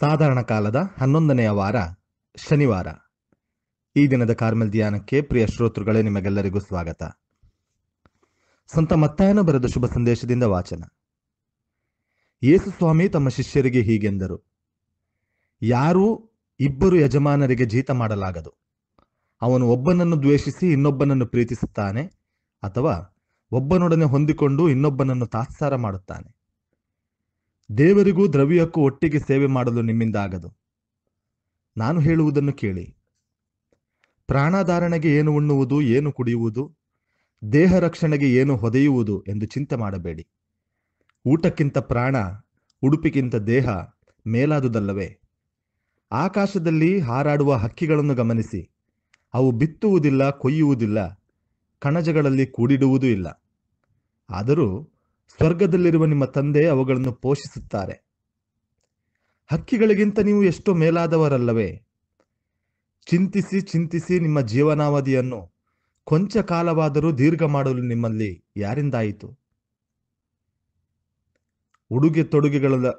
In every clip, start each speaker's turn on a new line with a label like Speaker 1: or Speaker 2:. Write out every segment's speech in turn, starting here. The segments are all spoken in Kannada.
Speaker 1: ಸಾಧಾರಣ ಕಾಲದ ಹನ್ನೊಂದನೆಯ ವಾರ, ಶನಿವಾರ. ಈ ದಿನದ ಕಾರ್ಮೆಲ್ ಧ್ಯಾನಕ್ಕೆ ಪ್ರಿಯ ಶ್ರೋತೃಗಳೇ, ನಿಮಗೆಲ್ಲರಿಗೂ ಸ್ವಾಗತ. ಸಂತ ಮತ್ತಾಯನ ಬರೆದ ಶುಭ ಸಂದೇಶದಿಂದ ವಾಚನ. ಯೇಸು ಸ್ವಾಮಿ ತಮ್ಮ ಶಿಷ್ಯರಿಗೆ ಹೀಗೆಂದರು. ಯಾರೂ ಇಬ್ಬರು ಯಜಮಾನರಿಗೆ ಜೀತ ಮಾಡಲಾಗದು. ಅವನು ಒಬ್ಬನನ್ನು ದ್ವೇಷಿಸಿ ಇನ್ನೊಬ್ಬನನ್ನು ಪ್ರೀತಿಸುತ್ತಾನೆ ಅಥವಾ ಒಬ್ಬನೊಡನೆ ಹೊಂದಿಕೊಂಡು ಇನ್ನೊಬ್ಬನನ್ನು ತಾತ್ಸಾರ ಮಾಡುತ್ತಾನೆ. ದೇವರಿಗೂ ದ್ರವ್ಯಕ್ಕೂ ಒಟ್ಟಿಗೆ ಸೇವೆ ಮಾಡಲು ನಿಮ್ಮಿಂದ ಆಗದು ನಾನು ಹೇಳುವುದನ್ನು ಕೇಳಿ. ಪ್ರಾಣಧಾರಣೆಗೆ ಏನು ಉಣ್ಣುವುದು, ಏನು ಕುಡಿಯುವುದು, ದೇಹ ರಕ್ಷಣೆಗೆ ಏನು ಹೊದೆಯುವುದು ಎಂದು ಚಿಂತೆ ಮಾಡಬೇಡಿ. ಊಟಕ್ಕಿಂತ ಪ್ರಾಣ, ಉಡುಪಿಗಿಂತ ದೇಹ ಮೇಲಾದುದಲ್ಲವೇ? ಆಕಾಶದಲ್ಲಿ ಹಾರಾಡುವ ಹಕ್ಕಿಗಳನ್ನು ಗಮನಿಸಿ. ಅವು ಬಿತ್ತುವುದಿಲ್ಲ, ಕೊಯ್ಯುವುದಿಲ್ಲ, ಕಣಜಗಳಲ್ಲಿ ಕೂಡಿಡುವುದೂ ಇಲ್ಲ. ಆದರೂ ಸ್ವರ್ಗದಲ್ಲಿರುವ ನಿಮ್ಮ ತಂದೆ ಅವುಗಳನ್ನು ಪೋಷಿಸುತ್ತಾರೆ. ಹಕ್ಕಿಗಳಿಗಿಂತ ನೀವು ಎಷ್ಟೋ ಮೇಲಾದವರಲ್ಲವೇ. ಚಿಂತಿಸಿ ಚಿಂತಿಸಿ ನಿಮ್ಮ ಜೀವನಾವಧಿಯನ್ನು ಕೊಂಚ ಕಾಲವಾದರೂ ದೀರ್ಘ ಮಾಡಲು ನಿಮ್ಮಲ್ಲಿ ಯಾರಿಂದಾಯಿತು? ಉಡುಗೆ ತೊಡುಗೆಗಳ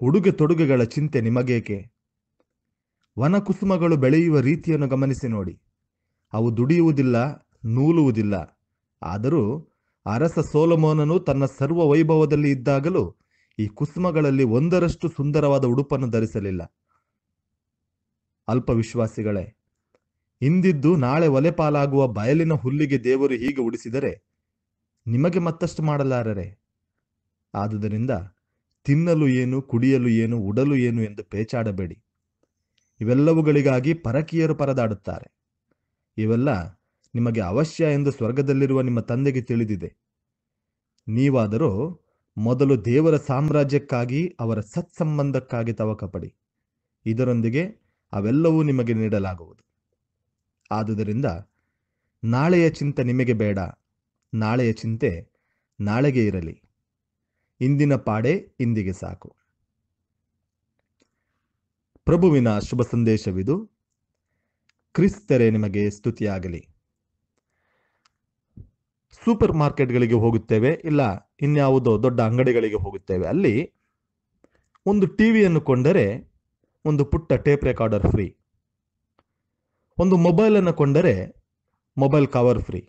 Speaker 1: ಉಡುಗೆ ತೊಡುಗೆಗಳ ಚಿಂತೆ ನಿಮಗೇಕೆ? ವನಕುಸುಮಗಳು ಬೆಳೆಯುವ ರೀತಿಯನ್ನು ಗಮನಿಸಿ ನೋಡಿ. ಅವು ದುಡಿಯುವುದಿಲ್ಲ, ನೂಲುವುದಿಲ್ಲ. ಆದರೂ ಅರಸ ಸೋಲಮೋನನು ತನ್ನ ಸರ್ವ ವೈಭವದಲ್ಲಿ ಇದ್ದಾಗಲೂ ಈ ಕುಸುಮಗಳಲ್ಲಿ ಒಂದರಷ್ಟು ಸುಂದರವಾದ ಉಡುಪನ್ನು ಧರಿಸಲಿಲ್ಲ. ಅಲ್ಪ ವಿಶ್ವಾಸಿಗಳೇ, ಇಂದಿದ್ದು ನಾಳೆ ಒಲೆ ಪಾಲಾಗುವ ಬಯಲಿನ ಹುಲ್ಲಿಗೆ ದೇವರು ಹೀಗೆ ಉಡಿಸಿದರೆ ನಿಮಗೆ ಮತ್ತಷ್ಟು ಮಾಡಲಾರರೆ? ಆದುದರಿಂದ ತಿನ್ನಲು ಏನು, ಕುಡಿಯಲು ಏನು, ಉಡಲು ಏನು ಎಂದು ಪೇಚಾಡಬೇಡಿ. ಇವೆಲ್ಲವುಗಳಿಗಾಗಿ ಪರಕೀಯರು ಪರದಾಡುತ್ತಾರೆ. ಇವೆಲ್ಲ ನಿಮಗೆ ಅವಶ್ಯ ಎಂದು ಸ್ವರ್ಗದಲ್ಲಿರುವ ನಿಮ್ಮ ತಂದೆಗೆ ತಿಳಿದಿದೆ. ನೀವಾದರೂ ಮೊದಲು ದೇವರ ಸಾಮ್ರಾಜ್ಯಕ್ಕಾಗಿ ಅವರ ಸತ್ಸಂಬಂಧಕ್ಕಾಗಿ ತವಕಪಡಿ. ಇದರೊಂದಿಗೆ ಅವೆಲ್ಲವೂ ನಿಮಗೆ ನೀಡಲಾಗುವುದು. ಆದುದರಿಂದ ನಾಳೆಯ ಚಿಂತೆ ನಿಮಗೆ ಬೇಡ. ನಾಳೆಯ ಚಿಂತೆ ನಾಳೆಗೆ ಇರಲಿ. ಇಂದಿನ ಪಾಡೆ ಇಂದಿಗೆ ಸಾಕು. ಪ್ರಭುವಿನ ಶುಭ ಸಂದೇಶವಿದು. ಕ್ರಿಸ್ತರೆ ನಿಮಗೆ ಸ್ತುತಿಯಾಗಲಿ. ಸೂಪರ್ ಮಾರ್ಕೆಟ್ಗಳಿಗೆ ಹೋಗುತ್ತೇವೆ, ಇಲ್ಲ ಇನ್ಯಾವುದೋ ದೊಡ್ಡ ಅಂಗಡಿಗಳಿಗೆ ಹೋಗುತ್ತೇವೆ. ಅಲ್ಲಿ ಒಂದು ಟಿವಿಯನ್ನು ಕೊಂಡರೆ ಒಂದು ಪುಟ್ಟ ಟೇಪ್ ರೆಕಾರ್ಡರ್ ಫ್ರೀ. ಒಂದು ಮೊಬೈಲನ್ನು ಕೊಂಡರೆ ಮೊಬೈಲ್ ಕವರ್ ಫ್ರೀ.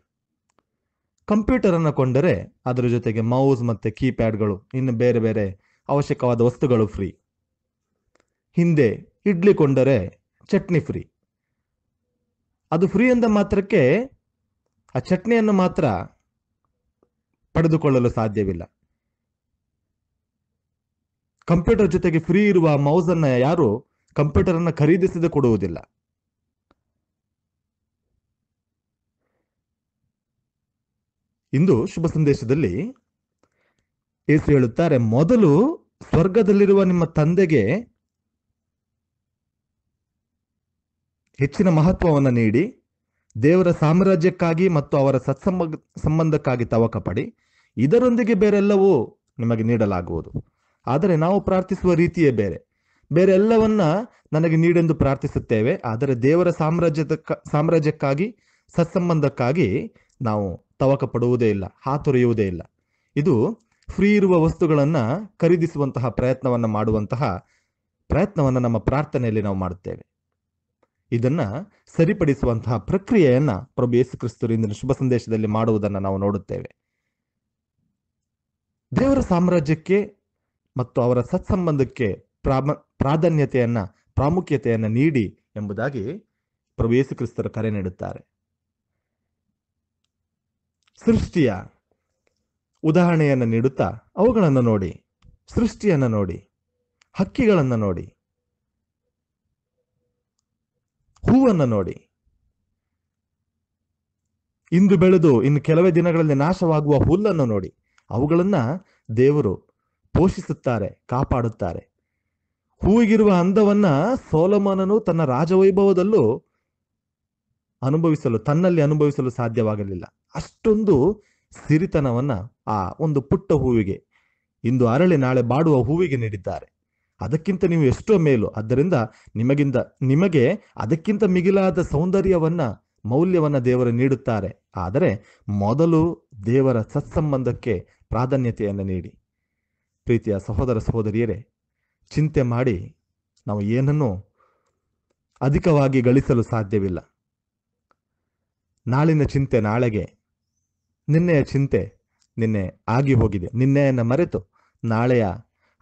Speaker 1: ಕಂಪ್ಯೂಟರನ್ನು ಕೊಂಡರೆ ಅದರ ಜೊತೆಗೆ ಮೌಸ್ ಮತ್ತು ಕೀಪ್ಯಾಡ್ಗಳು, ಇನ್ನು ಬೇರೆ ಬೇರೆ ಅವಶ್ಯಕವಾದ ವಸ್ತುಗಳು ಫ್ರೀ. ಹಿಂದೆ ಇಡ್ಲಿ ಕೊಂಡರೆ ಚಟ್ನಿ ಫ್ರೀ. ಅದು ಫ್ರೀ ಅಂದ ಮಾತ್ರಕ್ಕೆ ಆ ಚಟ್ನಿಯನ್ನು ಮಾತ್ರ ಪಡೆದುಕೊಳ್ಳಲು ಸಾಧ್ಯವಿಲ್ಲ. ಕಂಪ್ಯೂಟರ್ ಜೊತೆಗೆ ಫ್ರೀ ಇರುವ ಮೌಸ್ ಅನ್ನ ಯಾರು ಕಂಪ್ಯೂಟರ್ ಅನ್ನ ಖರೀದಿಸದೆ ಕೊಡುವುದಿಲ್ಲ. ಇಂದು ಶುಭ ಸಂದೇಶದಲ್ಲಿ ಏಸು ಹೇಳುತ್ತಾರೆ, ಮೊದಲು ಸ್ವರ್ಗದಲ್ಲಿರುವ ನಿಮ್ಮ ತಂದೆಗೆ ಹೆಚ್ಚಿನ ಮಹತ್ವವನ್ನು ನೀಡಿ, ದೇವರ ಸಾಮ್ರಾಜ್ಯಕ್ಕಾಗಿ ಮತ್ತು ಅವರ ಸತ್ಸಂಬ, ಸಂಬಂಧಕ್ಕಾಗಿ ತವಕ ಪಡಿ ಇದರೊಂದಿಗೆ ಬೇರೆಲ್ಲವೂ ನಿಮಗೆ ನೀಡಲಾಗುವುದು. ಆದರೆ ನಾವು ಪ್ರಾರ್ಥಿಸುವ ರೀತಿಯೇ ಬೇರೆ. ಬೇರೆ ಎಲ್ಲವನ್ನ ನನಗೆ ನೀಡೆಂದು ಪ್ರಾರ್ಥಿಸುತ್ತೇವೆ. ಆದರೆ ದೇವರ ಸಾಮ್ರಾಜ್ಯದ ಸಾಮ್ರಾಜ್ಯಕ್ಕಾಗಿ, ಸತ್ಸಂಬಂಧಕ್ಕಾಗಿ ನಾವು ತವಕ ಪಡುವುದೇ ಇಲ್ಲ, ಹಾತೊರೆಯುವುದೇ ಇಲ್ಲ. ಇದು ಫ್ರೀ ಇರುವ ವಸ್ತುಗಳನ್ನು ಖರೀದಿಸುವಂತಹ ಪ್ರಯತ್ನವನ್ನು ಮಾಡುವಂತಹ ಪ್ರಯತ್ನವನ್ನು ನಮ್ಮ ಪ್ರಾರ್ಥನೆಯಲ್ಲಿ ನಾವು ಮಾಡುತ್ತೇವೆ. ಇದನ್ನ ಸರಿಪಡಿಸುವಂತಹ ಪ್ರಕ್ರಿಯೆಯನ್ನ ಪ್ರಭು ಯೇಸು ಕ್ರಿಸ್ತರು ಇಂದಿನ ಶುಭ ಸಂದೇಶದಲ್ಲಿ ಮಾಡುವುದನ್ನು ನಾವು ನೋಡುತ್ತೇವೆ. ದೇವರ ಸಾಮ್ರಾಜ್ಯಕ್ಕೆ ಮತ್ತು ಅವರ ಸತ್ಸಂಬಂಧಕ್ಕೆ ಪ್ರಾಮ, ಪ್ರಾಧಾನ್ಯತೆಯನ್ನ, ಪ್ರಾಮುಖ್ಯತೆಯನ್ನ ನೀಡಿ ಎಂಬುದಾಗಿ ಪ್ರಭು ಕ್ರಿಸ್ತರು ಕರೆ ನೀಡುತ್ತಾರೆ. ಸೃಷ್ಟಿಯ ಉದಾಹರಣೆಯನ್ನು ನೀಡುತ್ತಾ ಅವುಗಳನ್ನು ನೋಡಿ, ಸೃಷ್ಟಿಯನ್ನು ನೋಡಿ, ಹಕ್ಕಿಗಳನ್ನು ನೋಡಿ, ಹೂವನ್ನು ನೋಡಿ. ಇಂದು ಬೆಳೆದು ಇನ್ನು ಕೆಲವೇ ದಿನಗಳಲ್ಲಿ ನಾಶವಾಗುವ ಹುಲ್ಲನ್ನು ನೋಡಿ. ಅವುಗಳನ್ನ ದೇವರು ಪೋಷಿಸುತ್ತಾರೆ, ಕಾಪಾಡುತ್ತಾರೆ. ಹೂವಿಗಿರುವ ಅಂದವನ್ನ ಸೋಲಮಾನನು ತನ್ನ ರಾಜವೈಭವದಲ್ಲೂ ಅನುಭವಿಸಲು, ತನ್ನಲ್ಲಿ ಅನುಭವಿಸಲು ಸಾಧ್ಯವಾಗಲಿಲ್ಲ. ಅಷ್ಟೊಂದು ಸಿರಿತನವನ್ನ ಆ ಒಂದು ಪುಟ್ಟ ಹೂವಿಗೆ, ಇಂದು ಅರಳಿ ನಾಳೆ ಬಾಡುವ ಹೂವಿಗೆ ನೀಡಿದ್ದಾರೆ. ಅದಕ್ಕಿಂತ ನೀವು ಎಷ್ಟೋ ಮೇಲು. ಆದ್ದರಿಂದ ನಿಮಗಿಂದ, ನಿಮಗೆ ಅದಕ್ಕಿಂತ ಮಿಗಿಲಾದ ಸೌಂದರ್ಯವನ್ನ ಮೌಲ್ಯವನ್ನ ದೇವರು ನೀಡುತ್ತಾರೆ. ಆದರೆ ಮೊದಲು ದೇವರ ಸತ್ಸಂಬಂಧಕ್ಕೆ ಪ್ರಾಧಾನ್ಯತೆಯನ್ನು ನೀಡಿ. ಪ್ರೀತಿಯ ಸಹೋದರ ಸಹೋದರಿಯರೇ, ಚಿಂತೆ ಮಾಡಿ, ನಾವು ಏನನ್ನು ಅಧಿಕವಾಗಿ ಗಳಿಸಲು ಸಾಧ್ಯವಿಲ್ಲ. ನಾಳಿನ ಚಿಂತೆ ನಾಳೆಗೆ, ನಿನ್ನೆಯ ಚಿಂತೆ ನಿನ್ನೆ ಆಗಿ ಹೋಗಿದೆ. ನಿನ್ನೆಯನ್ನು ಮರೆತು ನಾಳೆಯ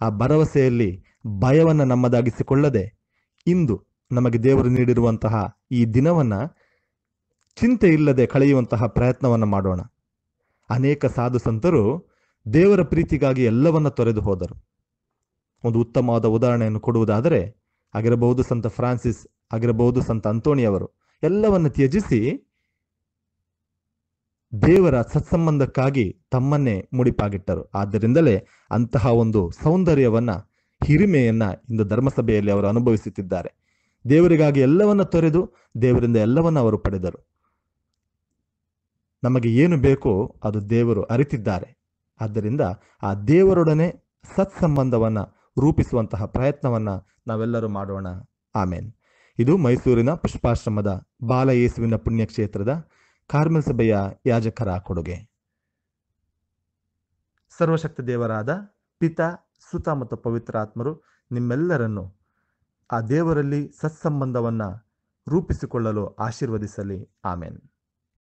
Speaker 1: ಆ ಭರವಸೆಯಲ್ಲಿ ಭಯವನ್ನು ನಮ್ಮದಾಗಿಸಿಕೊಳ್ಳದೆ ಇಂದು ನಮಗೆ ದೇವರು ನೀಡಿರುವಂತಹ ಈ ದಿನವನ್ನ ಚಿಂತೆ ಇಲ್ಲದೆ ಕಳೆಯುವಂತಹ ಪ್ರಯತ್ನವನ್ನು ಮಾಡೋಣ. ಅನೇಕ ಸಾಧು ಸಂತರು ದೇವರ ಪ್ರೀತಿಗಾಗಿ ಎಲ್ಲವನ್ನ ತೊರೆದು ಹೋದರು. ಒಂದು ಉತ್ತಮವಾದ ಉದಾಹರಣೆಯನ್ನು ಕೊಡುವುದಾದರೆ, ಆಗಿರಬಹುದು ಸಂತ ಫ್ರಾನ್ಸಿಸ್, ಆಗಿರಬಹುದು ಸಂತ ಅಂತೋಣಿಯವರು ಎಲ್ಲವನ್ನು ತ್ಯಜಿಸಿ ದೇವರ ಸತ್ಸಂಬಂಧಕ್ಕಾಗಿ ತಮ್ಮನ್ನೇ ಮುಡಿಪಾಗಿಟ್ಟರು. ಆದ್ದರಿಂದಲೇ ಅಂತಹ ಒಂದು ಸೌಂದರ್ಯವನ್ನ, ಹಿರಿಮೆಯನ್ನ ಇಂದು ಧರ್ಮಸಭೆಯಲ್ಲಿ ಅವರು ಅನುಭವಿಸುತ್ತಿದ್ದಾರೆ. ದೇವರಿಗಾಗಿ ಎಲ್ಲವನ್ನ ತೊರೆದು ದೇವರಿಂದ ಎಲ್ಲವನ್ನ ಅವರು ಪಡೆದರು. ನಮಗೆ ಏನು ಬೇಕೋ ಅದು ದೇವರು ಅರಿತಿದ್ದಾರೆ. ಆದ್ದರಿಂದ ಆ ದೇವರೊಡನೆ ಸತ್ಸಂಬಂಧವನ್ನು ರೂಪಿಸುವಂತಹ ಪ್ರಯತ್ನವನ್ನು ನಾವೆಲ್ಲರೂ ಮಾಡೋಣ. ಆಮೇನ್. ಇದು ಮೈಸೂರಿನ ಪುಷ್ಪಾಶ್ರಮದ ಬಾಲಯೇಸುವಿನ ಪುಣ್ಯಕ್ಷೇತ್ರದ ಕಾರ್ಮೆಲ್ ಸಭೆಯ ಯಾಜಕರ ಕೊಡುಗೆ. ಸರ್ವಶಕ್ತ ದೇವರಾದ ಪಿತ, ಸುತ ಮತ್ತು ಪವಿತ್ರ ಆತ್ಮರು ನಿಮ್ಮೆಲ್ಲರನ್ನು ಆ ದೇವರಲ್ಲಿ ಸತ್ಸಂಬಂಧವನ್ನು ರೂಪಿಸಿಕೊಳ್ಳಲು ಆಶೀರ್ವದಿಸಲಿ. ಆಮೇನ್.